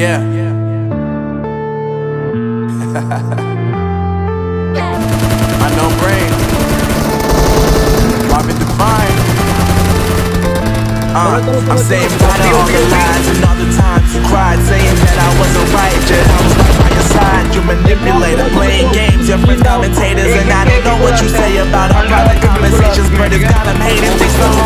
Yeah. I know brain. Marvin Divine. Uh, I'm saying bye to all your lies and all the times you cried, saying that I wasn't right, That I was right by your side. You manipulator, playing games, your friends commentators, and I don't know what you say about our private conversations, but it's got them hating. Things.